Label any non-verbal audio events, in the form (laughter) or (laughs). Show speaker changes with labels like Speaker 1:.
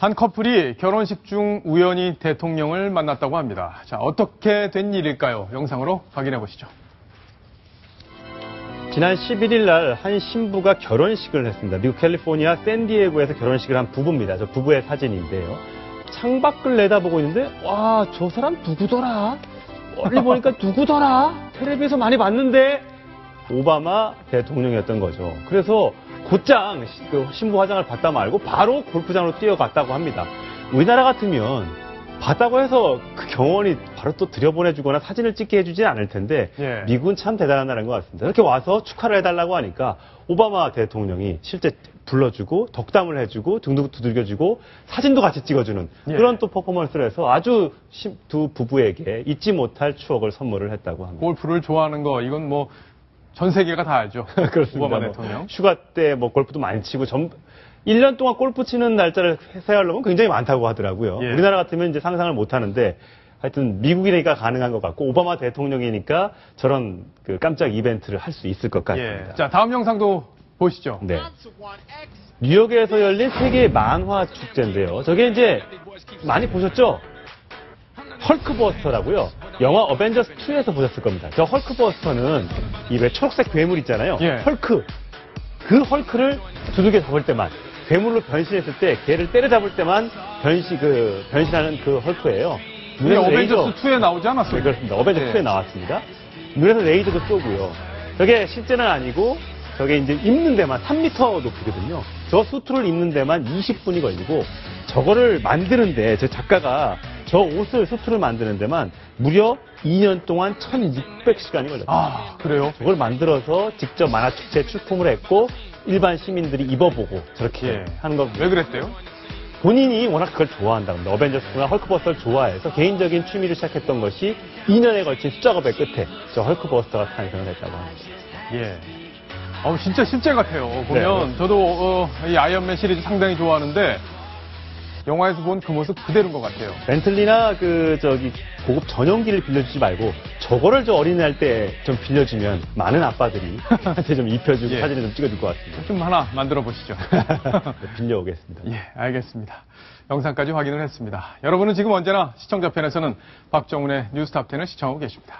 Speaker 1: 한 커플이 결혼식 중 우연히 대통령을 만났다고 합니다. 자, 어떻게 된 일일까요? 영상으로 확인해 보시죠.
Speaker 2: 지난 11일 날 한 신부가 결혼식을 했습니다. 미국 캘리포니아 샌디에고에서 결혼식을 한 부부입니다. 저 부부의 사진인데요. 창밖을 내다보고 있는데 와 저 사람 누구더라? 멀리 보니까 누구더라? 텔레비에서 많이 봤는데 오바마 대통령이었던 거죠. 그래서 곧장 시- 그 신부 화장을 받다 말고 바로 골프장으로 뛰어갔다고 합니다. 우리나라 같으면 봤다고 해서 그 경원이 바로 또 들여보내주거나 사진을 찍게 해주지 않을 텐데
Speaker 1: 예.
Speaker 2: 미국은 참 대단한 나라인 것 같습니다. 이렇게 와서 축하를 해달라고 하니까 오바마 대통령이 실제 불러주고 덕담을 해주고 등등 두들겨주고 사진도 같이 찍어주는
Speaker 1: 예.
Speaker 2: 그런 또 퍼포먼스를 해서 아주 심- 두 부부에게 잊지 못할 추억을 선물을 했다고 합니다.
Speaker 1: 골프를 좋아하는 거, 이건 뭐, 전 세계가 다 알죠. (laughs)
Speaker 2: 그렇습니다.
Speaker 1: 오바마
Speaker 2: 뭐
Speaker 1: 대통령.
Speaker 2: 휴가 때 뭐 골프도 많이 치고 전 1년 동안 골프 치는 날짜를 세하려면 굉장히 많다고 하더라고요.
Speaker 1: 예.
Speaker 2: 우리나라 같으면 이제 상상을 못 하는데 하여튼 미국이니까 가능한 것 같고 오바마 대통령이니까 저런 그 깜짝 이벤트를 할 수 있을 것 같습니다.
Speaker 1: 예. 자, 다음 영상도 보시죠.
Speaker 2: 네. 뉴욕에서 열린 세계 만화 축제인데요. 저게 이제 많이 보셨죠? 헐크버스터라고요. 영화 어벤져스 2에서 보셨을 겁니다. 저 헐크버스터는 이 왜 초록색 괴물 있잖아요.
Speaker 1: 예.
Speaker 2: 헐크. 그 헐크를 두들겨 잡을 때만 괴물로 변신했을 때 걔를 때려잡을 때만 변신 그 변신하는 그 헐크예요.
Speaker 1: 이게
Speaker 2: 눈에서
Speaker 1: 어벤져스
Speaker 2: 레이저-
Speaker 1: 2에 나오지 않았어요?
Speaker 2: 네, 그렇습니다. 어벤져스
Speaker 1: 예.
Speaker 2: 2에 나왔습니다. 눈에서 레이저도 쏘고요. 저게 실제는 아니고 저게 이제 입는 데만 3m 높이거든요. 저 수트를 입는 데만 20분이 걸리고 저거를 만드는데 저 작가가 저 옷을 수트를 만드는 데만 무려 2년 동안 1600시간이 걸렸어요.
Speaker 1: 아, 그래요?
Speaker 2: 저걸 만들어서 직접 만화 축제에 출품을 했고 일반 시민들이 입어보고 저렇게
Speaker 1: 예.
Speaker 2: 하는 겁니다.
Speaker 1: 왜 그랬대요?
Speaker 2: 본인이 워낙 그걸 좋아한다고 합니다. 어벤져스나 헐크버스터를 좋아해서 개인적인 취미를 시작했던 것이 2년에 걸친 수작업의 끝에 저 헐크버스터가 탄생을 했다고 합니다.
Speaker 1: 예. 어, 진짜 실제 같아요. 보면
Speaker 2: 네.
Speaker 1: 저도 어, 이 아이언맨 시리즈 상당히 좋아하는데 영화에서 본 그 모습 그대로인 것 같아요.
Speaker 2: 벤틀리나 그 저기 고급 전용기를 빌려주지 말고 저거를 저 어린이날 때좀 빌려주면 많은 아빠들이 한테 (laughs) 좀 입혀주고
Speaker 1: 예.
Speaker 2: 사진을 좀 찍어줄 것 같습니다.
Speaker 1: 좀 하나 만들어 보시죠. (laughs)
Speaker 2: 네, 빌려오겠습니다.
Speaker 1: 예, 알겠습니다. 영상까지 확인을 했습니다. 여러분은 지금 언제나 시청자 편에서는 박정훈의 뉴스탑10을 시청하고 계십니다.